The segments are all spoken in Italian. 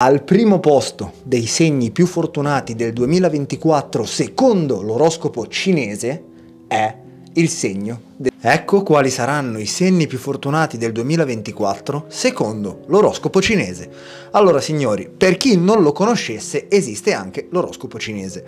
Al primo posto dei segni più fortunati del 2024 secondo l'oroscopo cinese è il segno de- Ecco quali saranno i segni più fortunati del 2024 secondo l'oroscopo cinese. Allora signori, per chi non lo conoscesse esiste anche l'oroscopo cinese.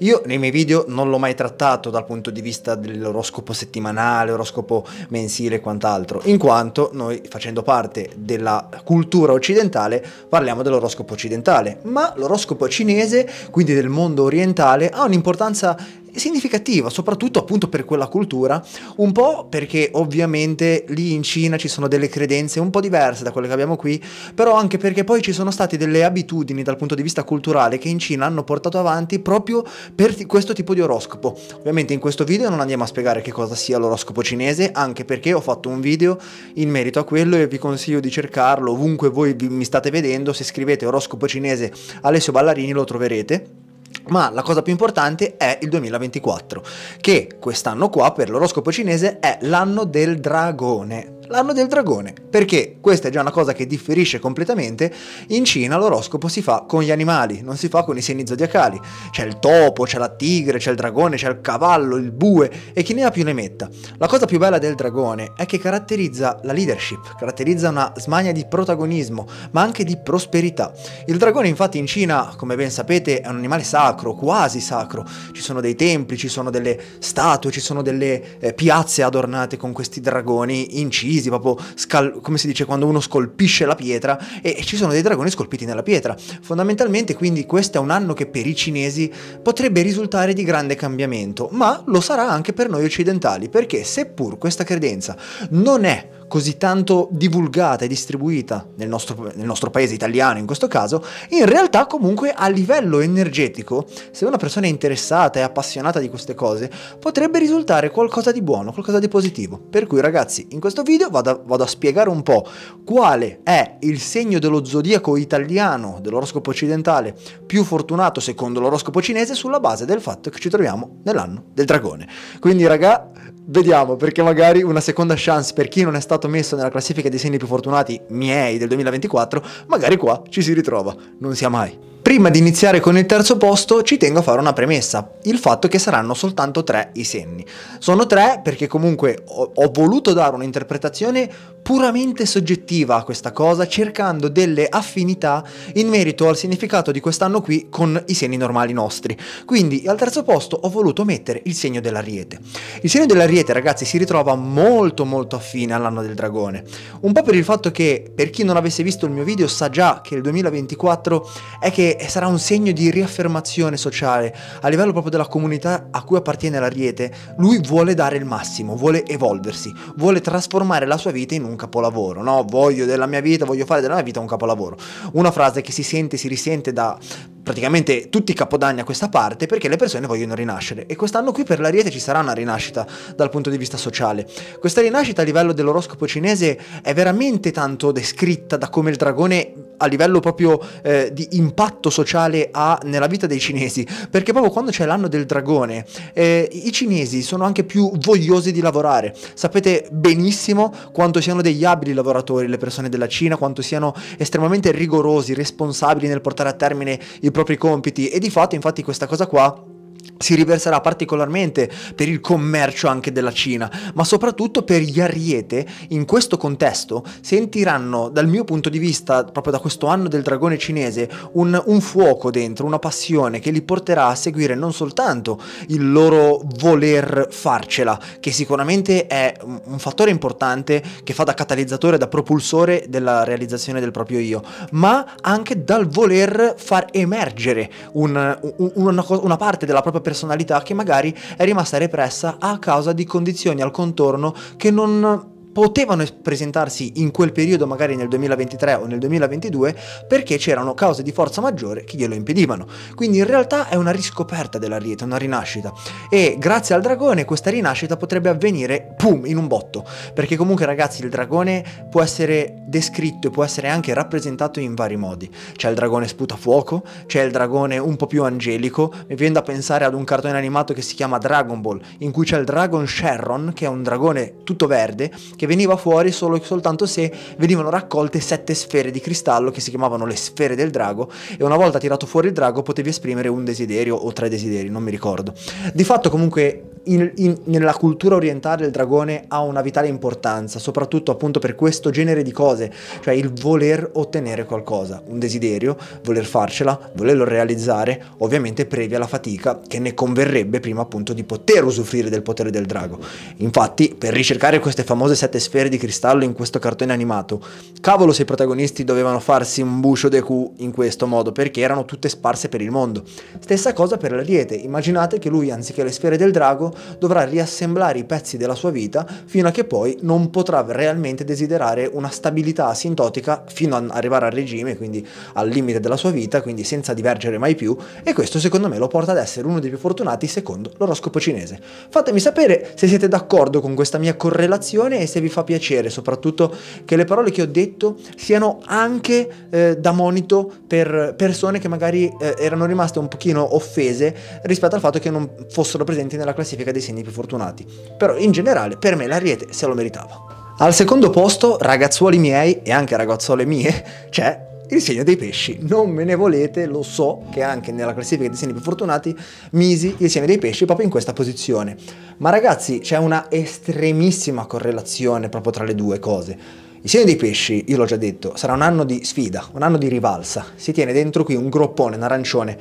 Io nei miei video non l'ho mai trattato dal punto di vista dell'oroscopo settimanale, oroscopo mensile e quant'altro, in quanto noi facendo parte della cultura occidentale parliamo dell'oroscopo occidentale, ma l'oroscopo cinese, quindi del mondo orientale, ha un'importanza significativa, soprattutto appunto per quella cultura, un po' perché ovviamente lì in Cina ci sono delle credenze un po' diverse da quelle che abbiamo qui, però anche perché poi ci sono state delle abitudini dal punto di vista culturale che in Cina hanno portato avanti proprio per questo tipo di oroscopo. Ovviamente in questo video non andiamo a spiegare che cosa sia l'oroscopo cinese, anche perché ho fatto un video in merito a quello e vi consiglio di cercarlo ovunque voi mi state vedendo, se scrivete oroscopo cinese Alessio Ballarini lo troverete ma la cosa più importante è il 2024, che quest'anno qua per l'oroscopo cinese è l'anno del dragone l'anno del dragone, perché questa è già una cosa che differisce completamente, in Cina l'oroscopo si fa con gli animali, non si fa con i segni zodiacali, c'è il topo, c'è la tigre, c'è il dragone, c'è il cavallo, il bue e chi ne ha più ne metta. La cosa più bella del dragone è che caratterizza la leadership, caratterizza una smania di protagonismo, ma anche di prosperità. Il dragone infatti in Cina, come ben sapete, è un animale sacro, quasi sacro, ci sono dei templi, ci sono delle statue, ci sono delle eh, piazze adornate con questi dragoni in Cina, incisi, proprio scal- come si dice quando uno scolpisce la pietra e, e ci sono dei dragoni scolpiti nella pietra. Fondamentalmente quindi questo è un anno che per i cinesi potrebbe risultare di grande cambiamento, ma lo sarà anche per noi occidentali, perché seppur questa credenza non è così tanto divulgata e distribuita nel nostro, nel nostro, paese italiano in questo caso, in realtà comunque a livello energetico, se una persona è interessata e appassionata di queste cose, potrebbe risultare qualcosa di buono, qualcosa di positivo. Per cui ragazzi, in questo video vado a, vado a spiegare un po' quale è il segno dello zodiaco italiano, dell'oroscopo occidentale, più fortunato secondo l'oroscopo cinese sulla base del fatto che ci troviamo nell'anno del dragone. Quindi raga, Vediamo, perché magari una seconda chance per chi non è stato messo nella classifica dei segni più fortunati miei del 2024, magari qua ci si ritrova, non sia mai. Prima di iniziare con il terzo posto ci tengo a fare una premessa, il fatto che saranno soltanto tre i segni. Sono tre perché comunque ho, ho voluto dare un'interpretazione puramente soggettiva a questa cosa, cercando delle affinità in merito al significato di quest'anno qui con i segni normali nostri. Quindi al terzo posto ho voluto mettere il segno dell'ariete. Il segno dell'ariete ragazzi si ritrova molto molto affine all'anno del dragone, un po' per il fatto che per chi non avesse visto il mio video sa già che il 2024 è che sarà un segno di riaffermazione sociale a livello proprio della comunità a cui appartiene l'Ariete. Lui vuole dare il massimo, vuole evolversi, vuole trasformare la sua vita in un capolavoro, no? Voglio della mia vita, voglio fare della mia vita un capolavoro. Una frase che si sente, si risente da praticamente tutti i capodanni a questa parte perché le persone vogliono rinascere e quest'anno qui per l'Ariete ci sarà una rinascita dal punto di vista sociale. Questa rinascita a livello dell'oroscopo cinese è veramente tanto descritta da come il dragone a livello proprio eh, di impatto sociale ha nella vita dei cinesi, perché proprio quando c'è l'anno del dragone eh, i cinesi sono anche più vogliosi di lavorare. Sapete benissimo quanto siano degli abili lavoratori le persone della Cina, quanto siano estremamente rigorosi, responsabili nel portare a termine i propri compiti. E di fatto infatti questa cosa qua si riverserà particolarmente per il commercio anche della Cina, ma soprattutto per gli Ariete in questo contesto sentiranno dal mio punto di vista, proprio da questo anno del dragone cinese, un, un fuoco dentro, una passione che li porterà a seguire non soltanto il loro voler farcela, che sicuramente è un fattore importante che fa da catalizzatore, da propulsore della realizzazione del proprio io, ma anche dal voler far emergere un, un, una, una parte della propria personalità che magari è rimasta repressa a causa di condizioni al contorno che non potevano presentarsi in quel periodo, magari nel 2023 o nel 2022, perché c'erano cause di forza maggiore che glielo impedivano. Quindi in realtà è una riscoperta dell'Ariete, una rinascita. E grazie al dragone questa rinascita potrebbe avvenire, pum, in un botto. Perché comunque ragazzi il dragone può essere descritto e può essere anche rappresentato in vari modi. C'è il dragone sputafuoco, c'è il dragone un po' più angelico, mi viene da pensare ad un cartone animato che si chiama Dragon Ball, in cui c'è il Dragon Sherron, che è un dragone tutto verde, che che veniva fuori solo soltanto se venivano raccolte sette sfere di cristallo che si chiamavano le sfere del drago e una volta tirato fuori il drago potevi esprimere un desiderio o tre desideri, non mi ricordo. Di fatto comunque in, in, nella cultura orientale il dragone ha una vitale importanza, soprattutto appunto per questo genere di cose, cioè il voler ottenere qualcosa, un desiderio, voler farcela, volerlo realizzare, ovviamente previa la fatica che ne converrebbe prima appunto di poter usufruire del potere del drago. Infatti, per ricercare queste famose sette sfere di cristallo in questo cartone animato, cavolo se i protagonisti dovevano farsi un buscio de Q in questo modo, perché erano tutte sparse per il mondo. Stessa cosa per l'ariete, immaginate che lui anziché le sfere del drago dovrà riassemblare i pezzi della sua vita fino a che poi non potrà realmente desiderare una stabilità asintotica fino ad arrivare al regime, quindi al limite della sua vita, quindi senza divergere mai più e questo secondo me lo porta ad essere uno dei più fortunati secondo l'oroscopo cinese. Fatemi sapere se siete d'accordo con questa mia correlazione e se vi fa piacere soprattutto che le parole che ho detto siano anche eh, da monito per persone che magari eh, erano rimaste un pochino offese rispetto al fatto che non fossero presenti nella classifica dei segni più fortunati. Però in generale per me l'Ariete se lo meritava. Al secondo posto, ragazzuoli miei e anche ragazzuole mie, c'è il segno dei pesci. Non me ne volete, lo so che anche nella classifica dei segni più fortunati misi il segno dei pesci proprio in questa posizione. Ma ragazzi, c'è una estremissima correlazione proprio tra le due cose. Il segno dei pesci, io l'ho già detto, sarà un anno di sfida, un anno di rivalsa. Si tiene dentro qui un groppone, un arancione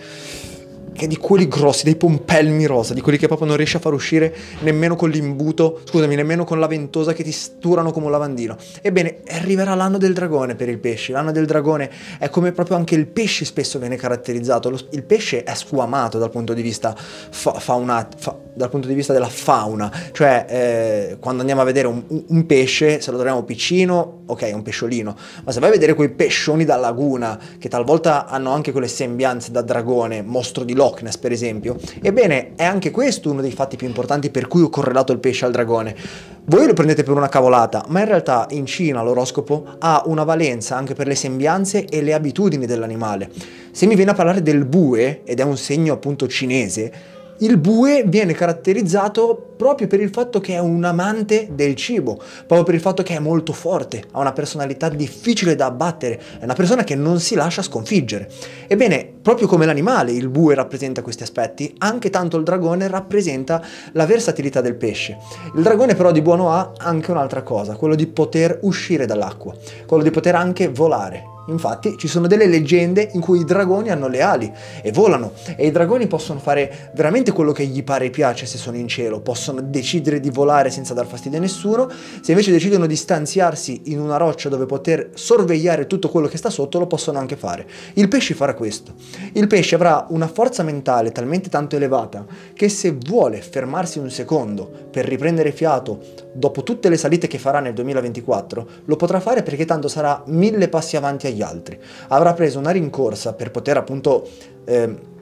che di quelli grossi, dei pompelmi rosa, di quelli che proprio non riesci a far uscire nemmeno con l'imbuto, scusami, nemmeno con la ventosa che ti sturano come un lavandino. Ebbene, arriverà l'anno del dragone per il pesce. L'anno del dragone è come proprio anche il pesce spesso viene caratterizzato. Il pesce è squamato dal punto di vista fa, fauna, fa, dal punto di vista della fauna, cioè eh, quando andiamo a vedere un, un, pesce, se lo troviamo piccino, ok, è un pesciolino, ma se vai a vedere quei pescioni da laguna, che talvolta hanno anche quelle sembianze da dragone, mostro di Loch Ness per esempio, ebbene è anche questo uno dei fatti più importanti per cui ho correlato il pesce al dragone. Voi lo prendete per una cavolata, ma in realtà in Cina l'oroscopo ha una valenza anche per le sembianze e le abitudini dell'animale. Se mi viene a parlare del bue, ed è un segno appunto cinese, il bue viene caratterizzato proprio per il fatto che è un amante del cibo, proprio per il fatto che è molto forte, ha una personalità difficile da abbattere, è una persona che non si lascia sconfiggere. Ebbene, proprio come l'animale il bue rappresenta questi aspetti, anche tanto il dragone rappresenta la versatilità del pesce. Il dragone però di buono ha anche un'altra cosa, quello di poter uscire dall'acqua, quello di poter anche volare. Infatti ci sono delle leggende in cui i dragoni hanno le ali e volano e i dragoni possono fare veramente quello che gli pare e piace se sono in cielo, possono decidere di volare senza dar fastidio a nessuno, se invece decidono di stanziarsi in una roccia dove poter sorvegliare tutto quello che sta sotto lo possono anche fare. Il pesce farà questo. Il pesce avrà una forza mentale talmente tanto elevata che se vuole fermarsi un secondo per riprendere fiato dopo tutte le salite che farà nel 2024, lo potrà fare perché tanto sarà mille passi avanti agli altri. Avrà preso una rincorsa per poter appunto... Eh,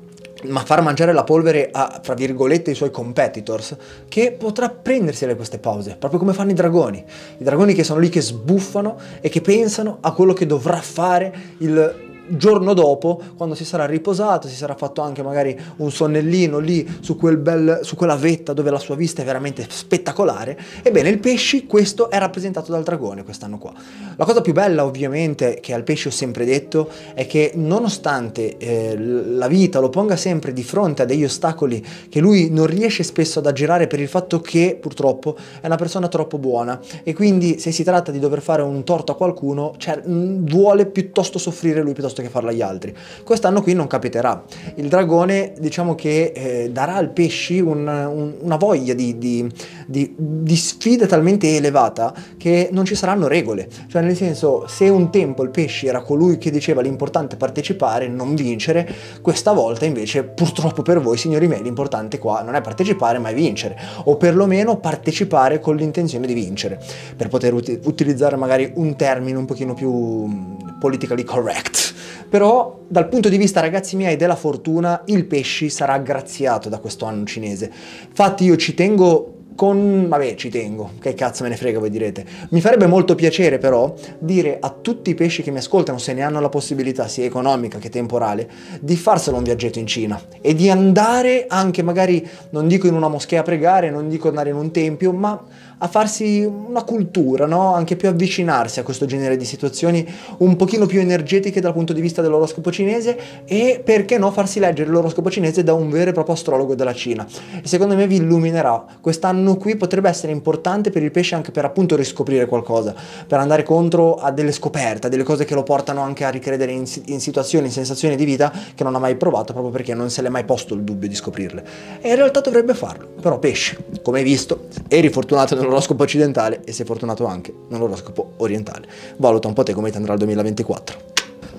ma far mangiare la polvere a, fra virgolette, i suoi competitors, che potrà prendersele queste pause, proprio come fanno i dragoni. I dragoni che sono lì che sbuffano e che pensano a quello che dovrà fare il giorno dopo, quando si sarà riposato, si sarà fatto anche magari un sonnellino lì su, quel bel, su quella vetta dove la sua vista è veramente spettacolare, ebbene il pesci questo è rappresentato dal dragone quest'anno qua. La cosa più bella ovviamente che al pesce ho sempre detto è che nonostante eh, la vita lo ponga sempre di fronte a degli ostacoli che lui non riesce spesso ad aggirare per il fatto che purtroppo è una persona troppo buona e quindi se si tratta di dover fare un torto a qualcuno cioè, vuole piuttosto soffrire lui piuttosto piuttosto che farla agli altri. Quest'anno qui non capiterà. Il dragone diciamo che eh, darà al pesci un, un, una voglia di, di, di, di, sfida talmente elevata che non ci saranno regole. Cioè nel senso se un tempo il pesci era colui che diceva l'importante è partecipare, non vincere, questa volta invece purtroppo per voi signori miei l'importante qua non è partecipare ma è vincere o perlomeno partecipare con l'intenzione di vincere per poter ut- utilizzare magari un termine un pochino più mm, politically correct. Però dal punto di vista ragazzi miei della fortuna il pesci sarà graziato da questo anno cinese. Infatti io ci tengo con... vabbè ci tengo, che cazzo me ne frega voi direte. Mi farebbe molto piacere però dire a tutti i pesci che mi ascoltano, se ne hanno la possibilità sia economica che temporale, di farselo un viaggetto in Cina e di andare anche magari, non dico in una moschea a pregare, non dico andare in un tempio, ma a farsi una cultura, no? anche più avvicinarsi a questo genere di situazioni un pochino più energetiche dal punto di vista dell'oroscopo cinese e perché no farsi leggere l'oroscopo cinese da un vero e proprio astrologo della Cina. E secondo me vi illuminerà. Quest'anno qui potrebbe essere importante per il pesce anche per appunto riscoprire qualcosa, per andare contro a delle scoperte, a delle cose che lo portano anche a ricredere in, in situazioni, in sensazioni di vita che non ha mai provato proprio perché non se l'è mai posto il dubbio di scoprirle. E in realtà dovrebbe farlo. Però pesce, come hai visto, eri fortunato nello nell'oroscopo occidentale e sei fortunato anche nell'oroscopo orientale. Valuta un po' te come ti andrà il 2024.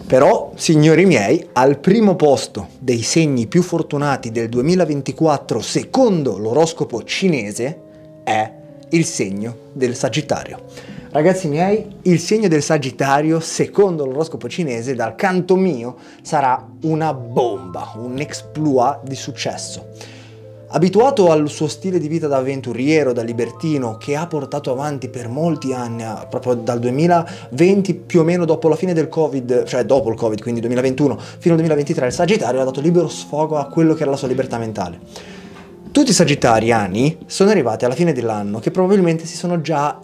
Però, signori miei, al primo posto dei segni più fortunati del 2024 secondo l'oroscopo cinese è il segno del Sagittario. Ragazzi miei, il segno del Sagittario, secondo l'oroscopo cinese, dal canto mio, sarà una bomba, un exploit di successo. Abituato al suo stile di vita da avventuriero, da libertino, che ha portato avanti per molti anni, proprio dal 2020 più o meno dopo la fine del Covid, cioè dopo il Covid, quindi 2021 fino al 2023, il Sagittario ha dato libero sfogo a quello che era la sua libertà mentale. Tutti i Sagittariani sono arrivati alla fine dell'anno che probabilmente si sono già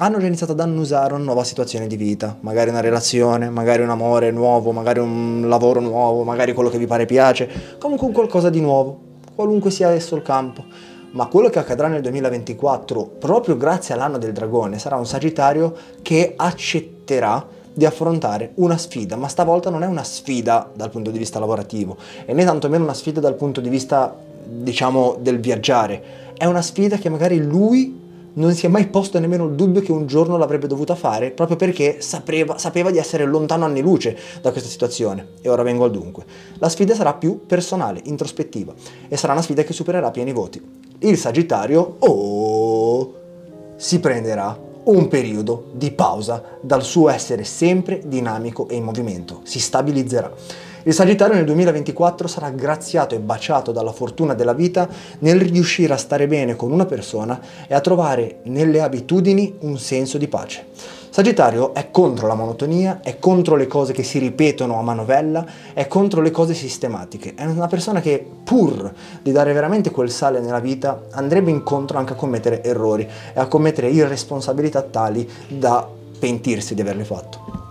hanno già iniziato ad annusare una nuova situazione di vita, magari una relazione, magari un amore nuovo, magari un lavoro nuovo, magari quello che vi pare piace, comunque un qualcosa di nuovo qualunque sia esso il campo. Ma quello che accadrà nel 2024, proprio grazie all'anno del dragone, sarà un Sagittario che accetterà di affrontare una sfida, ma stavolta non è una sfida dal punto di vista lavorativo e né tantomeno una sfida dal punto di vista, diciamo, del viaggiare. È una sfida che magari lui non si è mai posto nemmeno il dubbio che un giorno l'avrebbe dovuta fare, proprio perché sapeva, sapeva, di essere lontano anni luce da questa situazione. E ora vengo al dunque. La sfida sarà più personale, introspettiva, e sarà una sfida che supererà pieni voti. Il Sagittario, oh, si prenderà un periodo di pausa dal suo essere sempre dinamico e in movimento, si stabilizzerà. Il Sagittario nel 2024 sarà graziato e baciato dalla fortuna della vita nel riuscire a stare bene con una persona e a trovare nelle abitudini un senso di pace. Sagittario è contro la monotonia, è contro le cose che si ripetono a manovella, è contro le cose sistematiche. È una persona che pur di dare veramente quel sale nella vita andrebbe incontro anche a commettere errori e a commettere irresponsabilità tali da pentirsi di averle fatto.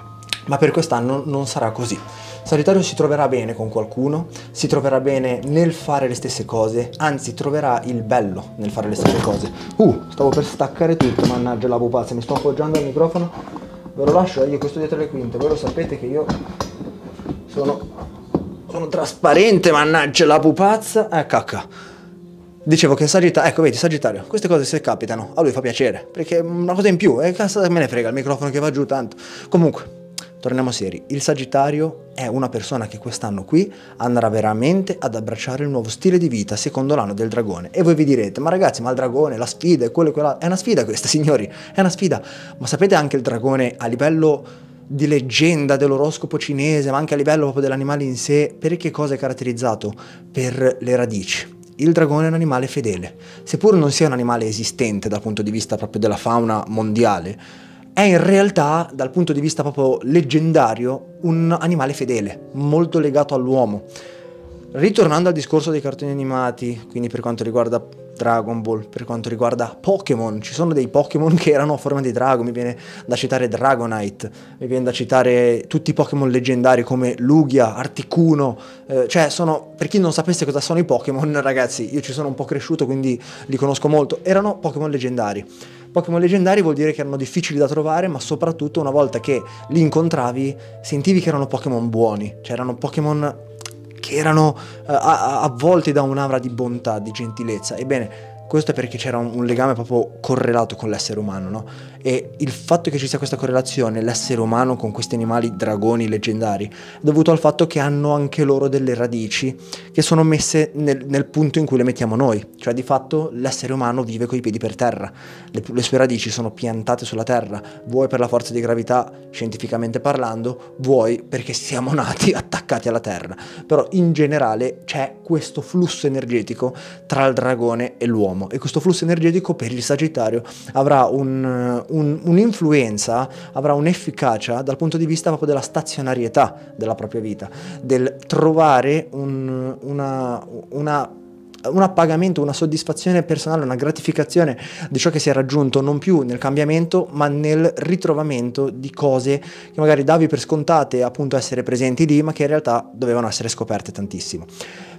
Ma per quest'anno non sarà così. Sagittario si troverà bene con qualcuno, si troverà bene nel fare le stesse cose, anzi troverà il bello nel fare le stesse cose. Uh, stavo per staccare tutto, mannaggia la pupazza, mi sto appoggiando al microfono, ve lo lascio io questo dietro le quinte, voi lo sapete che io sono, sono trasparente, mannaggia la pupazza, eh cacca. Dicevo che Sagittario, ecco vedi Sagittario, queste cose se capitano, a lui fa piacere, perché una cosa in più, e eh, me ne frega il microfono che va giù tanto. Comunque, Torniamo seri, il Sagittario è una persona che quest'anno qui andrà veramente ad abbracciare il nuovo stile di vita secondo l'anno del dragone. E voi vi direte, ma ragazzi, ma il dragone, la sfida è quello e quella... È una sfida questa, signori, è una sfida. Ma sapete anche il dragone a livello di leggenda dell'oroscopo cinese, ma anche a livello proprio dell'animale in sé, per che cosa è caratterizzato? Per le radici. Il dragone è un animale fedele, seppur non sia un animale esistente dal punto di vista proprio della fauna mondiale, è in realtà, dal punto di vista proprio leggendario, un animale fedele, molto legato all'uomo. Ritornando al discorso dei cartoni animati, quindi per quanto riguarda Dragon Ball, per quanto riguarda Pokémon, ci sono dei Pokémon che erano a forma di drago, mi viene da citare Dragonite, mi viene da citare tutti i Pokémon leggendari come Lugia, Articuno, eh, cioè sono, per chi non sapesse cosa sono i Pokémon, ragazzi, io ci sono un po' cresciuto quindi li conosco molto, erano Pokémon leggendari. Pokémon leggendari vuol dire che erano difficili da trovare, ma soprattutto una volta che li incontravi sentivi che erano Pokémon buoni, cioè erano Pokémon che erano uh, avvolti da un'aura di bontà, di gentilezza. Ebbene, questo è perché c'era un, un legame proprio correlato con l'essere umano, no? E il fatto che ci sia questa correlazione, l'essere umano con questi animali dragoni leggendari, è dovuto al fatto che hanno anche loro delle radici che sono messe nel, nel punto in cui le mettiamo noi. Cioè di fatto l'essere umano vive coi piedi per terra, le, le sue radici sono piantate sulla terra, vuoi per la forza di gravità scientificamente parlando, vuoi perché siamo nati attaccati alla terra. Però in generale c'è questo flusso energetico tra il dragone e l'uomo e questo flusso energetico per il Sagittario avrà un, un, un'influenza, avrà un'efficacia dal punto di vista proprio della stazionarietà della propria vita, del trovare un, una, una un appagamento, una soddisfazione personale, una gratificazione di ciò che si è raggiunto non più nel cambiamento ma nel ritrovamento di cose che magari davi per scontate appunto essere presenti lì ma che in realtà dovevano essere scoperte tantissimo.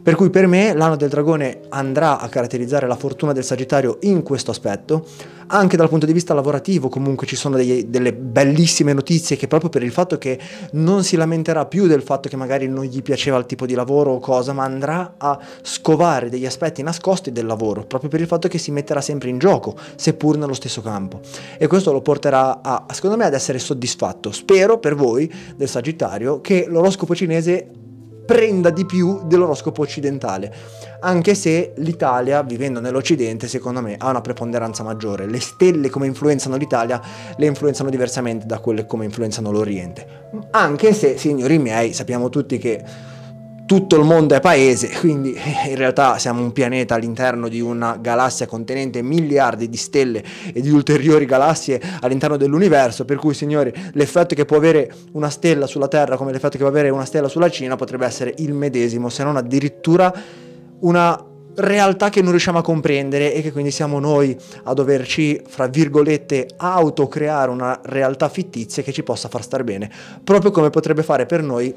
Per cui per me l'anno del dragone andrà a caratterizzare la fortuna del Sagittario in questo aspetto, anche dal punto di vista lavorativo comunque ci sono dei, delle bellissime notizie che proprio per il fatto che non si lamenterà più del fatto che magari non gli piaceva il tipo di lavoro o cosa, ma andrà a scovare degli aspetti nascosti del lavoro, proprio per il fatto che si metterà sempre in gioco, seppur nello stesso campo. E questo lo porterà a, secondo me, ad essere soddisfatto. Spero per voi del Sagittario che l'oroscopo cinese prenda di più dell'oroscopo occidentale, anche se l'Italia, vivendo nell'Occidente, secondo me ha una preponderanza maggiore. Le stelle come influenzano l'Italia le influenzano diversamente da quelle come influenzano l'Oriente. Anche se, signori miei, sappiamo tutti che tutto il mondo è paese, quindi in realtà siamo un pianeta all'interno di una galassia contenente miliardi di stelle e di ulteriori galassie all'interno dell'universo, per cui signori l'effetto che può avere una stella sulla Terra come l'effetto che può avere una stella sulla Cina potrebbe essere il medesimo, se non addirittura una realtà che non riusciamo a comprendere e che quindi siamo noi a doverci, fra virgolette, autocreare una realtà fittizia che ci possa far stare bene, proprio come potrebbe fare per noi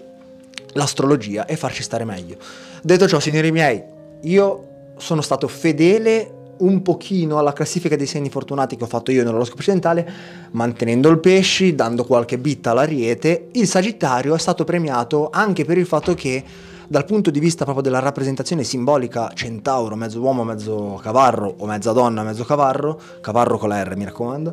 l'astrologia e farci stare meglio. Detto ciò, signori miei, io sono stato fedele un pochino alla classifica dei segni fortunati che ho fatto io nell'oroscopo occidentale, mantenendo il pesci, dando qualche bitta all'ariete, il Sagittario è stato premiato anche per il fatto che dal punto di vista proprio della rappresentazione simbolica centauro, mezzo uomo, mezzo cavarro o mezza donna, mezzo cavarro, cavarro con la R mi raccomando,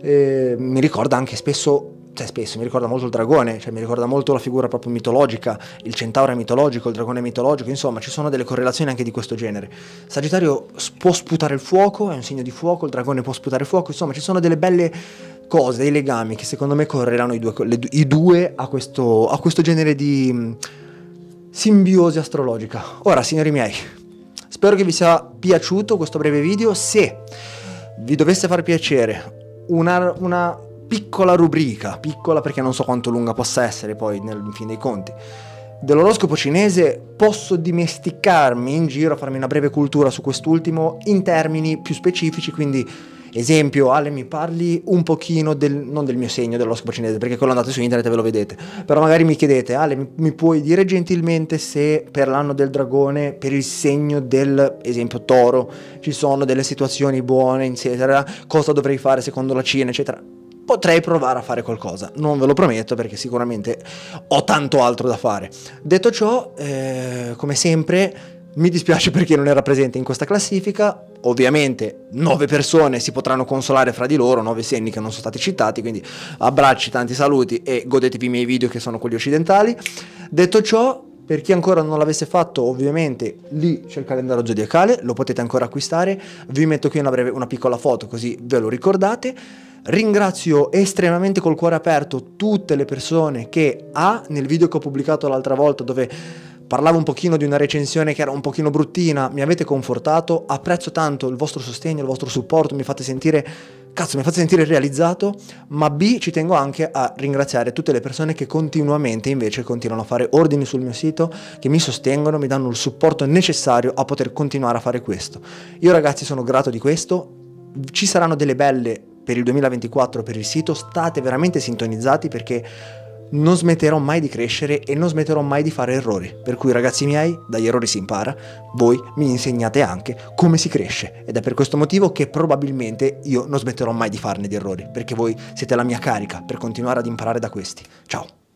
eh, mi ricorda anche spesso cioè spesso mi ricorda molto il dragone, cioè mi ricorda molto la figura proprio mitologica, il centauro è mitologico, il dragone è mitologico, insomma ci sono delle correlazioni anche di questo genere. Sagittario può sputare il fuoco, è un segno di fuoco, il dragone può sputare fuoco, insomma ci sono delle belle cose, dei legami che secondo me correlano i due, le, i due a, questo, a questo genere di simbiosi astrologica. Ora signori miei, spero che vi sia piaciuto questo breve video, se vi dovesse far piacere una, una piccola rubrica, piccola perché non so quanto lunga possa essere poi nel fin dei conti, dell'oroscopo cinese posso dimesticarmi in giro, farmi una breve cultura su quest'ultimo in termini più specifici, quindi esempio Ale mi parli un pochino del, non del mio segno dell'oroscopo cinese perché quello andate su internet e ve lo vedete però magari mi chiedete Ale mi, mi, puoi dire gentilmente se per l'anno del dragone per il segno del esempio toro ci sono delle situazioni buone eccetera cosa dovrei fare secondo la Cina eccetera potrei provare a fare qualcosa. Non ve lo prometto perché sicuramente ho tanto altro da fare. Detto ciò, eh, come sempre, mi dispiace perché non era presente in questa classifica. Ovviamente nove persone si potranno consolare fra di loro, nove segni che non sono stati citati, quindi abbracci, tanti saluti e godetevi i miei video che sono quelli occidentali. Detto ciò, per chi ancora non l'avesse fatto, ovviamente lì c'è il calendario zodiacale, lo potete ancora acquistare. Vi metto qui una, breve, una piccola foto così ve lo ricordate. Ringrazio estremamente col cuore aperto tutte le persone che A, nel video che ho pubblicato l'altra volta dove parlavo un pochino di una recensione che era un pochino bruttina, mi avete confortato, apprezzo tanto il vostro sostegno, il vostro supporto, mi fate sentire, cazzo, mi fate sentire realizzato, ma B, ci tengo anche a ringraziare tutte le persone che continuamente invece continuano a fare ordini sul mio sito, che mi sostengono, mi danno il supporto necessario a poter continuare a fare questo. Io ragazzi sono grato di questo, ci saranno delle belle per il 2024 per il sito, state veramente sintonizzati perché non smetterò mai di crescere e non smetterò mai di fare errori. Per cui ragazzi miei, dagli errori si impara, voi mi insegnate anche come si cresce ed è per questo motivo che probabilmente io non smetterò mai di farne di errori, perché voi siete la mia carica per continuare ad imparare da questi. Ciao!